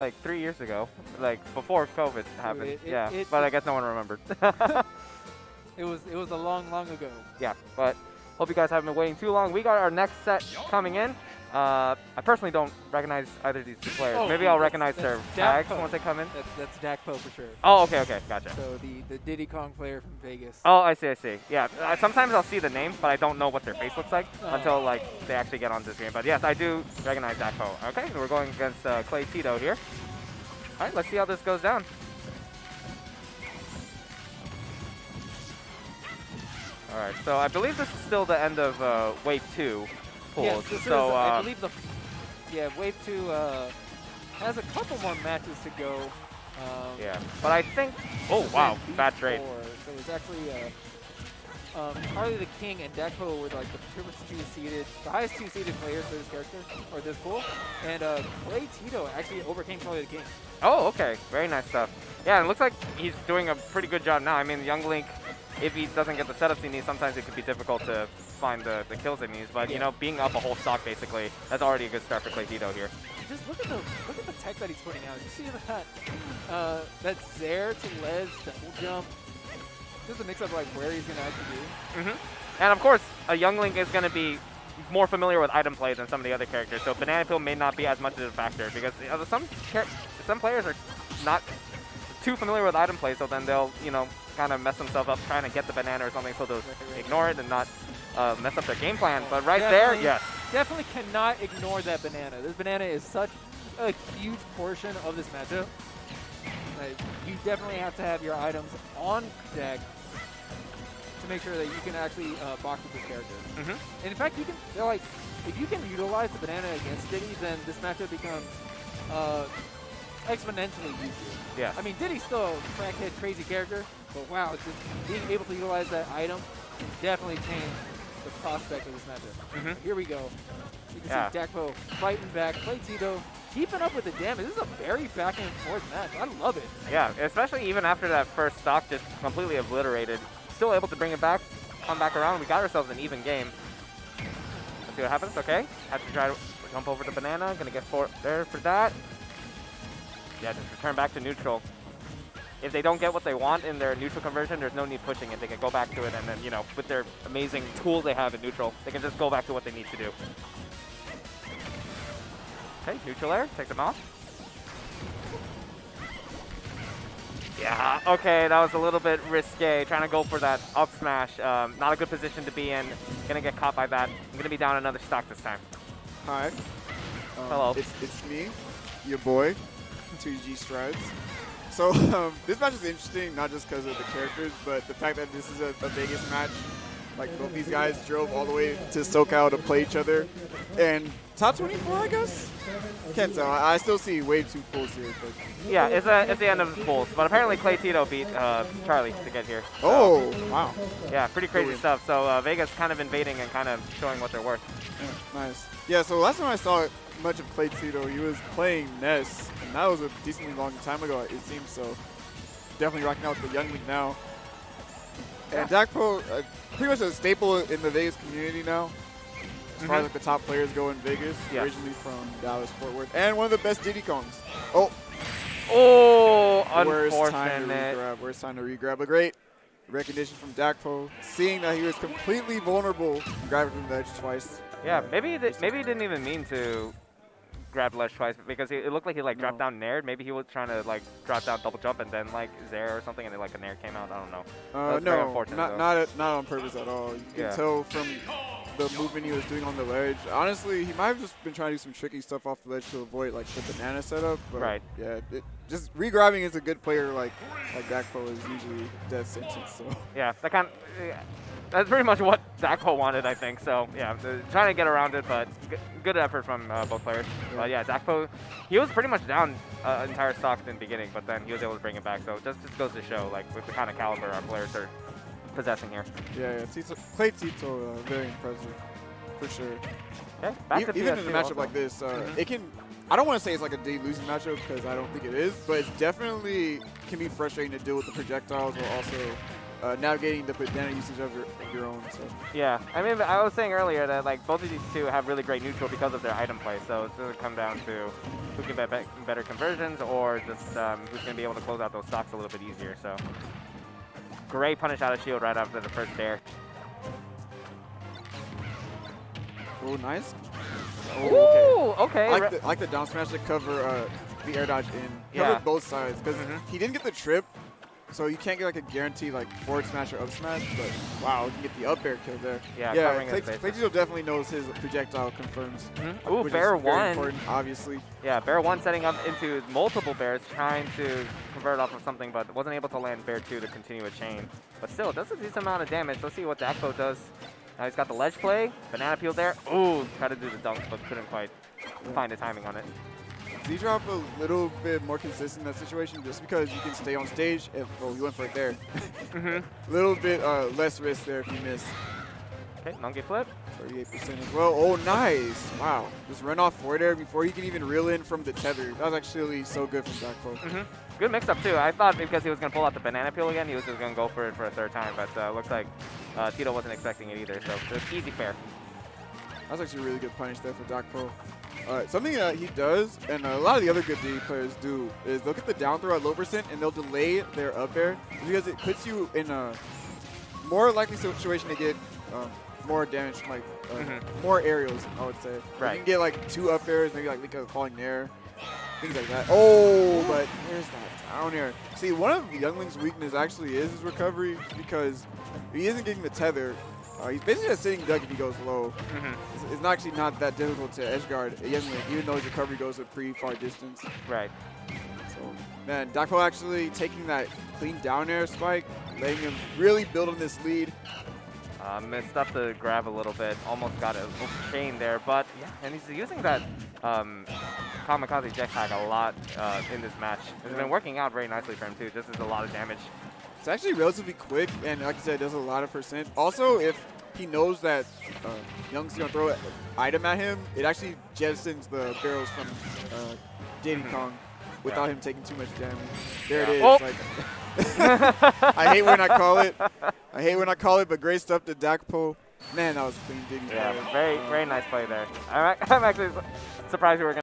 like three years ago, like before COVID happened. it- yeah, it- but I guess no one remembered. It was it was a long, long ago. yeah, but hope you guys haven't been waiting too long. We got our next set coming in. Uh, I personally don't recognize either of these two players. Oh, Maybe I'll recognize their tags Dakpo. once they come in. That's that's Dakpo for sure. Oh, okay, okay, gotcha. So the the Diddy Kong player from Vegas. Oh, I see, I see. Yeah, uh, sometimes I'll see the names, but I don't know what their face looks like Oh. until like they actually get onto the screen. But yes, I do recognize Poe. Okay, so we're going against uh, Cleytito here. All right, let's see how this goes down. All right, so I believe this is still the end of uh, Wave 2 this so is, uh, I believe the yeah Wave Two uh, has a couple more matches to go. Um, yeah, but I think. Oh wow, bad trade. So it's actually uh, um, Harley the King and Dakpo were like the two two seeded, the highest two seeded players for this character or this pool, and uh, Clay Tito actually overcame Harley the King. Oh, okay. Very nice stuff. Yeah, it looks like he's doing a pretty good job now. I mean, Young Link, if he doesn't get the setups he needs, sometimes it could be difficult to find the, the kills he needs. But, you know, being up a whole stock, basically, that's already a good start for Cleytito here. Just look at the look at the tech that he's putting out. You see that uh, that zair to ledge double jump. Just a mix of like where he's gonna actually be. hmm And, of course, a Young Link is going to be more familiar with item play than some of the other characters. So Banana Peel may not be as much of a factor because you know, some some players are not too familiar with item play, so then they'll, you know, kind of mess themselves up trying to get the banana or something, so they'll ignore it and not uh, mess up their game plan. But right there, yes. Definitely cannot ignore that banana. This banana is such a huge portion of this matchup. Like, you definitely have to have your items on deck to make sure that you can actually uh, box with this character. hmm And in fact, you can. Like, if you can utilize the banana against Diddy, then this matchup becomes uh, exponentially easier. Yeah. I mean, Diddy's still a crackhead, crazy character, but wow, just being able to utilize that item can definitely change the prospect of this matchup. Mhm. Here we go. You can Yeah. see Dakpo fighting back, Cleytito keeping up with the damage. This is a very back and forth match. I love it. Yeah, especially even after that first stock just completely obliterated. Still able to bring it back, come back around. We got ourselves an even game. Let's see what happens. Okay, have to try to jump over the banana. Gonna get four there for that. Yeah, just return back to neutral. If they don't get what they want in their neutral conversion, there's no need pushing it. They can go back to it, and then you know, with their amazing tools they have in neutral, they can just go back to what they need to do. Okay, neutral air, take them off. Yeah, okay, that was a little bit risque, trying to go for that up smash. Um, not a good position to be in. Gonna get caught by that. I'm gonna be down another stock this time. Hi. Um, Hello. It's, it's me, your boy, 2G Strides. So um, this match is interesting, not just because of the characters, but the fact that this is a, a Vegas match. Like both these guys drove all the way to SoCal to play each other, and top 24, I guess. Can't tell. I, I still see way too pulls here. But Yeah, it's, a, it's the end of the pools, but apparently Cleytito beat uh, Charlie to get here. So, oh, wow, Yeah, pretty crazy stuff. So uh, Vegas kind of invading and kind of showing what they're worth. Yeah, nice. Yeah, so last time I saw much of Cleytito, he was playing Ness, and that was a decently long time ago, it seems so. Definitely rocking out with the Young Link now. And Dakpo, uh, pretty much a staple in the Vegas community now. As far Mhm. as like, the top players go in Vegas, Yeah. originally from Dallas, Fort Worth, and one of the best Diddy Kongs. Oh, Oh, worst time to unfortunate. regrab, worst time to regrab. A great recognition from Dakpo, seeing that he was completely vulnerable, grabbing from the edge twice. Yeah, maybe he maybe he didn't even mean to grab ledge twice because he, it looked like he like dropped No. down nair. Maybe he was trying to like drop down double jump and then like zair or something and then like a nair came out. I don't know. Uh, no, not though. not at, not on purpose at all. You can Yeah. tell from the movement he was doing on the ledge. Honestly, he might have just been trying to do some tricky stuff off the ledge to avoid like the banana setup. But Right. Yeah, it, just regrabbing is a good player like like Dakpo is usually death sentence. So Yeah, that kind. yeah, that's pretty much what Dakpo wanted, I think. So yeah, trying to get around it, but g- good effort from uh, both players. But yeah, Dakpo, he was pretty much down uh, entire stock in the beginning, but then he was able to bring it back. So it just just goes to show, like with the kind of caliber our players are possessing here. yeah, yeah. Tito, Cleytito, uh, very impressive for sure. Okay, back E- to even in a matchup also. like this, uh, Mhm. it can. I don't want to say it's like a day losing matchup because I don't think it is, but it definitely can be frustrating to deal with the projectiles while also uh, navigating the banana usage of your, of your own. So Yeah, I mean, I was saying earlier that like both of these two have really great neutral because of their item play. So it's going to come down to who can get better conversions or just um, who's going to be able to close out those stocks a little bit easier. So great punish out of shield right after the first dare. oh, nice. Ooh, okay. I like the, I like the down smash to cover uh, the air dodge in. Yeah. Covered both sides because Mhm. he didn't get the trip, so you can't get like a guaranteed like forward smash or up smash. But wow, you can get the up air kill there. Yeah, yeah. bases. Definitely knows his projectile confirms. Mhm. Ooh, bear one. important, obviously. Yeah, bear one setting up into multiple bears, trying to convert off of something, but wasn't able to land bear two to continue a chain. But still, does a decent amount of damage. Let's see what Dakpo does. Now he's got the ledge play, banana peel there. Ooh, tried to do the dunk, but couldn't quite find the timing on it. Z-drop a little bit more consistent in that situation just because you can stay on stage. If, oh, you went for it there. A little bit uh, less risk there if you miss. Okay, monkey flip. 38% as well. Oh, nice. Wow. Just run off forward air before he can even reel in from the tether. That was actually so good from Dakpo. hmm Good mix-up, too. I thought because he was going to pull out the banana peel again, he was just going to go for it for a third time, but uh, looks like uh, Tito wasn't expecting it either, so just easy fair. That's actually a really good punish there for Dakpo. Uh, something that he does, and a lot of the other good D players do, is they'll get the down throw at low percent and they'll delay their up air because it puts you in a more likely situation to get um, more damage, like uh, Mhm. more aerials, I would say. Right. You can get like two up airs, maybe like Lika falling there, things like that. Oh, but there's that down air. See, one of Young Link's weakness actually is his recovery because he isn't getting the tether, uh, he's basically a sitting duck if he goes low. hmm It's, it's actually not that difficult to edge guard even though his recovery goes a pretty far distance. Right. So, man, Dakpo actually taking that clean down air spike, letting him really build on this lead. Uh, missed up the grab a little bit, almost got a chain there, but yeah, and he's using that um, kamikaze jetpack a lot uh, in this match. It's been working out very nicely for him too, just as a lot of damage. It's actually relatively quick, and like I said, does a lot of percent. Also, if he knows that uh, Young's gonna throw an item at him, it actually jettisons the barrels from uh, JD Mhm. Kong without Yeah. him taking too much damage. There it Yeah. is. Oh! Like, I hate when I call it. I hate when I call it, but great stuff to Dakpo. Man, that was clean digging. Yeah, play. very Uh, very nice play there. I'm, I'm actually surprised we were going